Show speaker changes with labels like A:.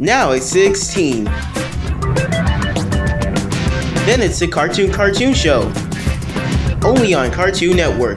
A: Now it's 16. Then it's the Cartoon Cartoon Show. Only on Cartoon Network.